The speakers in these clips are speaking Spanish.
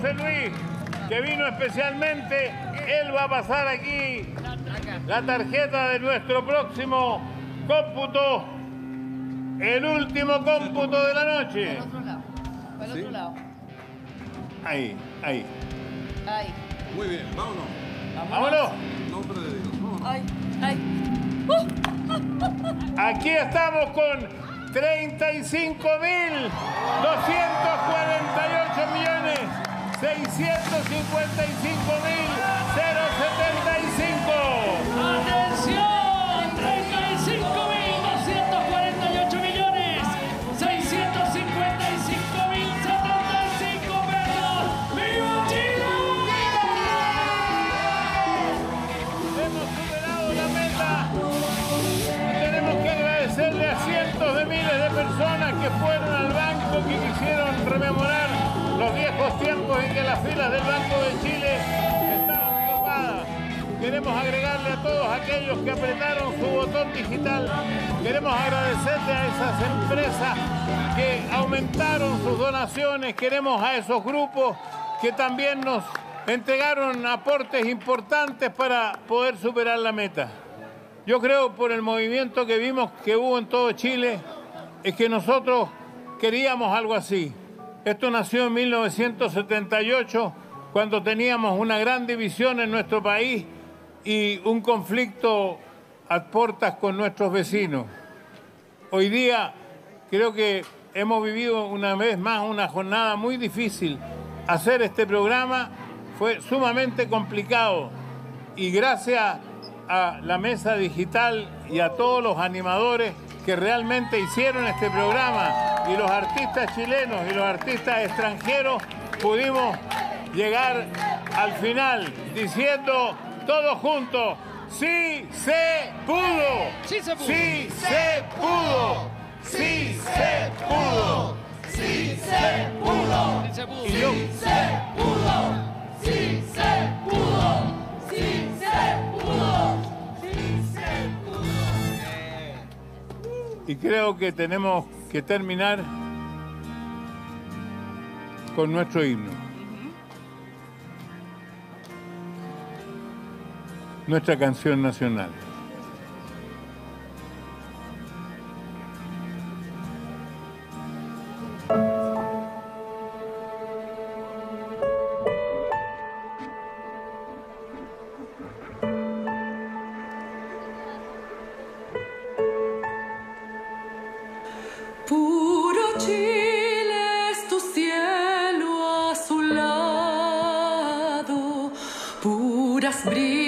José Luis, que vino especialmente, él va a pasar aquí la tarjeta de nuestro próximo cómputo, el último cómputo de la noche. Para el otro lado. Para el otro lado. Ahí, ahí. Ahí. Muy bien, vámonos. Vámonos. En nombre de Dios, vámonos. Ay, ay. Aquí estamos con 35.248 millones 655 mil 075. ¡Atención! 35.248 millones 655.075 pesos. ¡Viva Chile! Hemos superado la meta. Tenemos que agradecerle a cientos de miles de personas que fueron al banco, que quisieron las filas del Banco de Chile estaban copadas. Queremos agregarle a todos aquellos que apretaron su botón digital. Queremos agradecerle a esas empresas que aumentaron sus donaciones. Queremos a esos grupos que también nos entregaron aportes importantes para poder superar la meta. Yo creo por el movimiento que vimos que hubo en todo Chile, es que nosotros queríamos algo así. Esto nació en 1978, cuando teníamos una gran división en nuestro país y un conflicto a puertas con nuestros vecinos. Hoy día creo que hemos vivido una vez más una jornada muy difícil. Hacer este programa fue sumamente complicado y gracias a la mesa digital y a todos los animadores que realmente hicieron este programa y los artistas chilenos y los artistas extranjeros pudimos llegar al final diciendo todos juntos, sí se pudo, Sí se pudo. sí se pudo, sí se pudo. ¡Sí se pudo! Y yo, y creo que tenemos que terminar con nuestro himno. Nuestra canción nacional. as.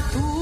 Dio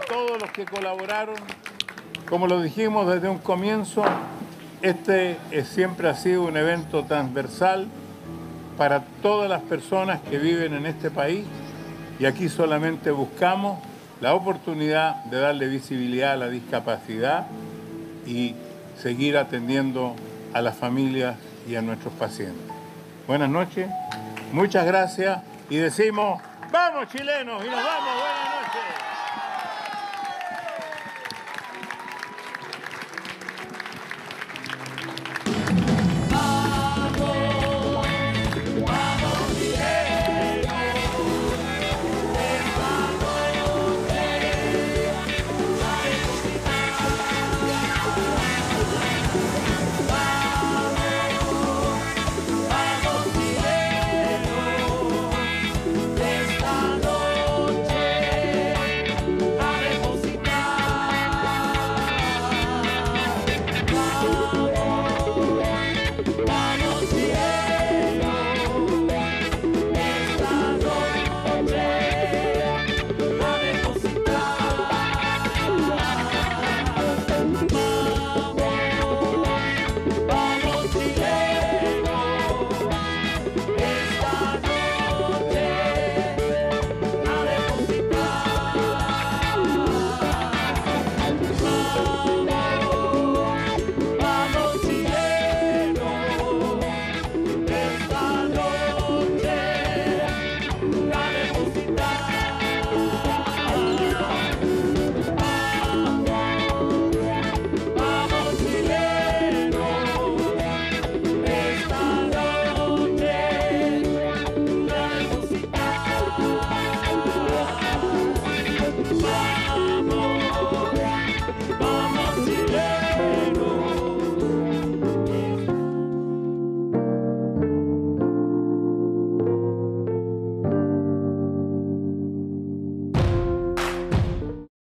todos los que colaboraron. Como lo dijimos desde un comienzo, este es- siempre ha sido un evento transversal para todas las personas que viven en este país y aquí solamente buscamos la oportunidad de darle visibilidad a la discapacidad y seguir atendiendo a las familias y a nuestros pacientes. Buenas noches, muchas gracias y decimos, vamos chilenos y nos vamos, buenas noches.